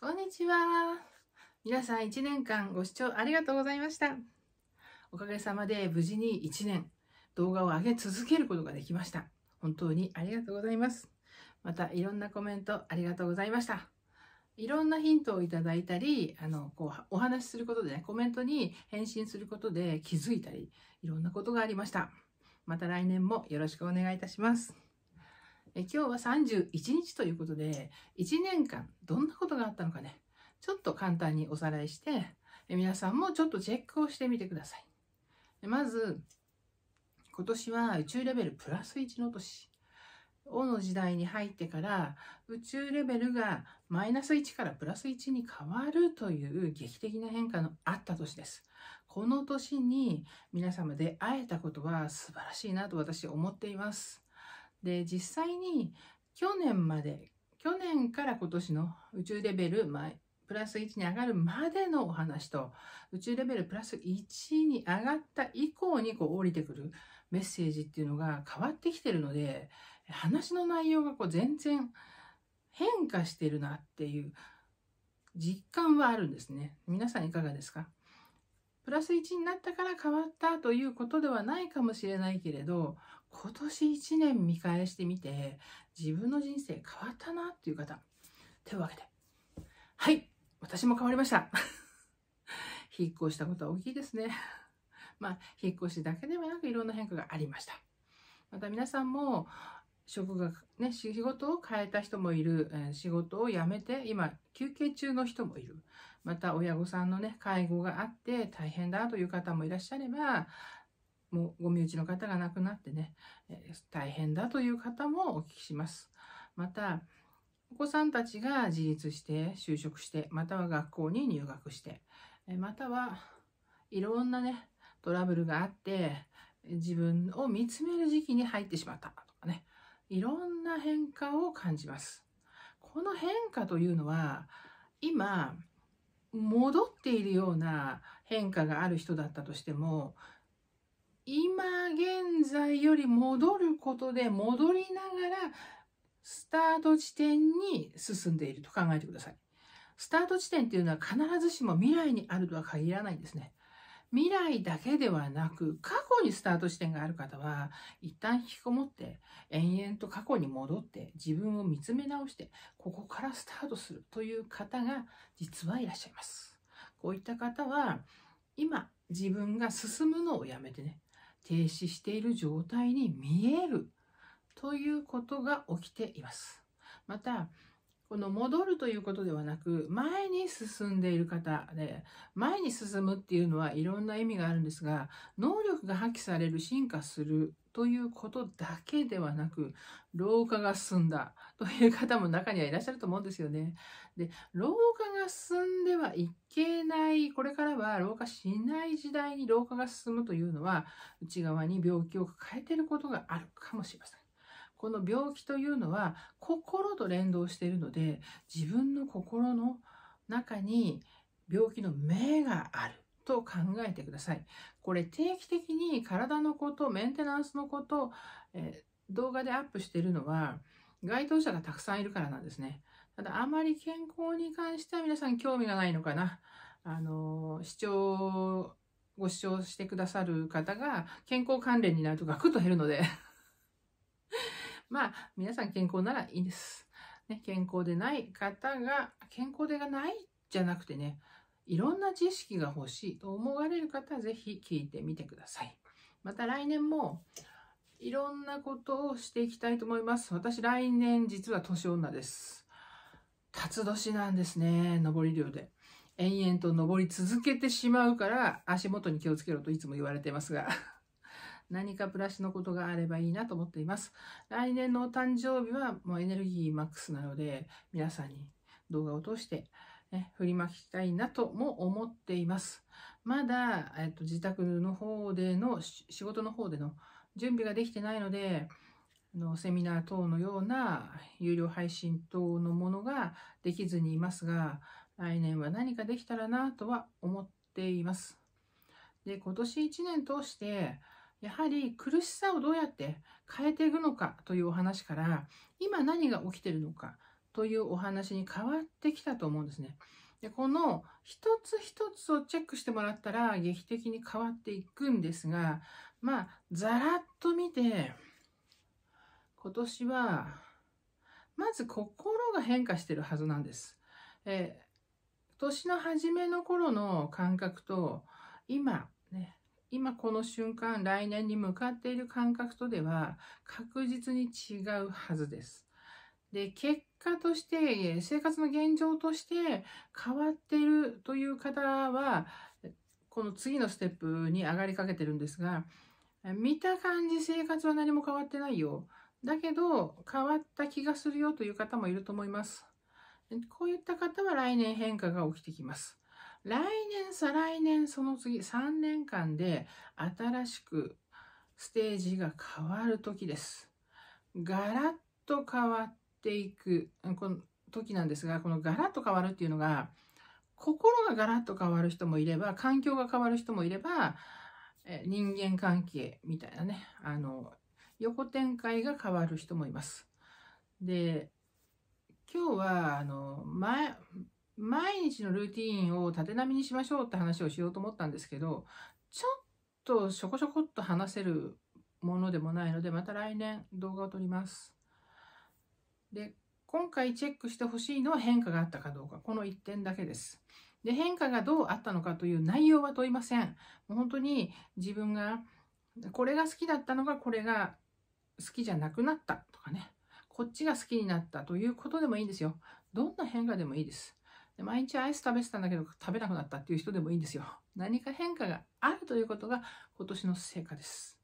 こんにちは。皆さん1年間ご視聴ありがとうございました。おかげさまで無事に1年動画を上げ続けることができました。本当にありがとうございます。またいろんなコメントありがとうございました。いろんなヒントをいただいたり、あの、こう、お話しすることでね、コメントに返信することで気づいたり、いろんなことがありました。また来年もよろしくお願いいたします。え今日は31日ということで、1年間どんなことがあったのかね、ちょっと簡単におさらいして、え皆さんもちょっとチェックをしてみてください。まず、今年は宇宙レベルプラス1の年。王の時代に入ってから宇宙レベルがマイナス1からプラス1に変わるという劇的な変化のあった年です。この年に皆様で会えたことは素晴らしいなと私思っています。で、実際に去年まで、去年から今年の宇宙レベル、まあ、プラス1に上がるまでのお話と、宇宙レベルプラス1に上がった以降にこう降りてくるメッセージっていうのが変わってきてるので、話の内容がこう全然変化してるなっていう実感はあるんですね。皆さんいかがですか？プラス1になったから変わったということではないかもしれないけれど、今年1年見返してみて、自分の人生変わったなっていう方、手を挙げて。はい、私も変わりました。引っ越したことは大きいですね。まあ、引っ越しだけではなくいろんな変化がありました。また皆さんも、職がね、仕事を変えた人もいる、え、仕事を辞めて、今、休憩中の人もいる。また、親御さんのね、介護があって大変だという方もいらっしゃれば、もうご身内の方が亡くなってね、え、大変だという方もお聞きします。また、お子さんたちが自立して就職して、または学校に入学して、えまたはいろんなね、トラブルがあって、自分を見つめる時期に入ってしまったとかね、いろんな変化を感じます。この変化というのは、今、戻っているような変化がある人だったとしても、今現在より戻ることで戻りながらスタート地点に進んでいると考えてください。スタート地点っていうのは必ずしも未来にあるとは限らないんですね。未来だけではなく、過去にスタート地点がある方は、一旦引きこもって、延々と過去に戻って、自分を見つめ直して、ここからスタートするという方が実はいらっしゃいます。こういった方は、今、自分が進むのをやめてね、停止している状態に見えるということが起きています。また、この戻るということではなく、前に進んでいる方で、前に進むっていうのはいろんな意味があるんですが、能力が発揮される、進化するということだけではなく、老化が進んだという方も中にはいらっしゃると思うんですよね。で、老化が進んではいけない、これからは老化しない時代に老化が進むというのは、内側に病気を抱えていることがあるかもしれません。この病気というのは心と連動しているので、自分の心の中に病気の目があると考えてください。これ定期的に体のこと、メンテナンスのこと、えー、動画でアップしているのは、該当者がたくさんいるからなんですね。ただ、あまり健康に関しては皆さん興味がないのかな。あの、視聴、ご視聴してくださる方が健康関連になるとガクッと減るのでまあ、皆さん健康ならいいんです。ね、健康でない方が、健康でがないじゃなくてね、いろんな知識が欲しいと思われる方はぜひ聞いてみてください。また来年もいろんなことをしていきたいと思います。私来年実は年女です。辰年なんですね、上り量で。延々と登り続けてしまうから足元に気をつけろといつも言われてますが。何かプラスのことがあればいいなと思っています。来年のお誕生日はもうエネルギーマックスなので、皆さんに動画を通して、ね、振りまきたいなとも思っています。まだ、えっと、自宅の方での、仕事の方での準備ができてないので、のセミナー等のような有料配信等のものができずにいますが、来年は何かできたらなとは思っています。で、今年1年通して、やはり苦しさをどうやって変えていくのかというお話から、今何が起きてるのかというお話に変わってきたと思うんですね。で、この一つ一つをチェックしてもらったら劇的に変わっていくんですが、まあ、ざらっと見て、今年は、まず心が変化してるはずなんです。えー、年の初めの頃の感覚と、今、ね、今この瞬間、来年に向かっている感覚とでは確実に違うはずです。で、結果として、生活の現状として変わっているという方は、この次のステップに上がりかけてるんですが、見た感じ生活は何も変わってないよ。だけど、変わった気がするよという方もいると思います。こういった方は来年変化が起きてきます。来年、再来年、その次、3年間で新しくステージが変わる時です。ガラッと変わっていく、この時なんですが、このガラッと変わるっていうのが、心がガラッと変わる人もいれば、環境が変わる人もいれば、人間関係みたいなね、あの、横展開が変わる人もいます。で、今日は、あの、前、毎日のルーティーンを縦波にしましょうって話をしようと思ったんですけど、ちょっとしょこしょこっと話せるものでもないので、また来年動画を撮ります。で、今回チェックしてほしいのは変化があったかどうか。この1点だけです。で、変化がどうあったのかという内容は問いません。もう本当に自分が、これが好きだったのがこれが好きじゃなくなったとかね。こっちが好きになったということでもいいんですよ。どんな変化でもいいです。で毎日アイス食べてたんだけど食べなくなったっていう人でもいいんですよ。何か変化があるということが今年の成果です。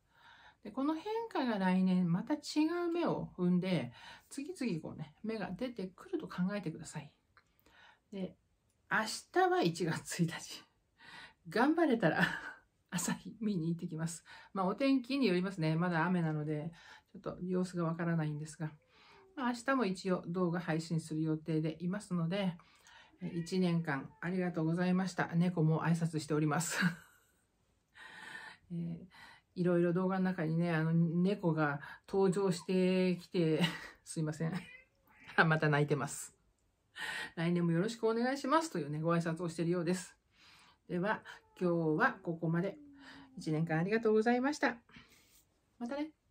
でこの変化が来年また違う芽を生んで次々こうね芽が出てくると考えてください。で明日は1月1日。頑張れたら 朝日見に行ってきます。まあお天気によりますね。まだ雨なのでちょっと様子がわからないんですが。まあ、明日も一応動画配信する予定でいますので、1年間ありがとうございました。猫も挨拶しております。えー、いろいろ動画の中にね、あの、猫が登場してきて、すいません。また泣いてます。来年もよろしくお願いしますというね、ご挨拶をしているようです。では、今日はここまで。1年間ありがとうございました。またね。